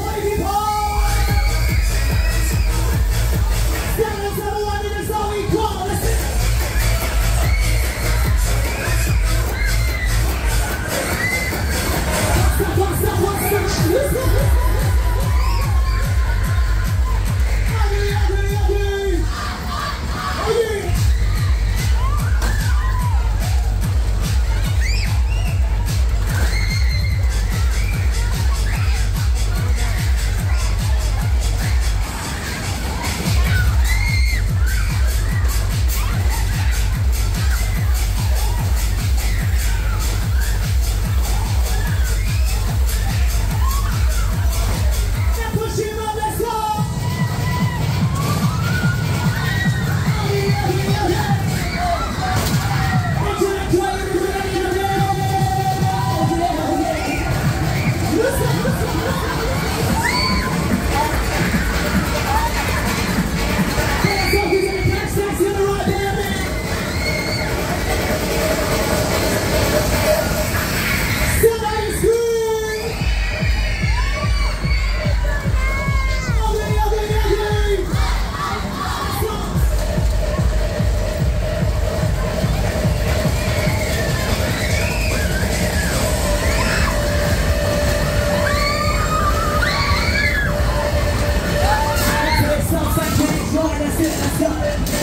Why are you. Yeah.